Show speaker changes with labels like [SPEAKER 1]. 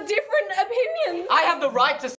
[SPEAKER 1] different opinions.
[SPEAKER 2] I have the right to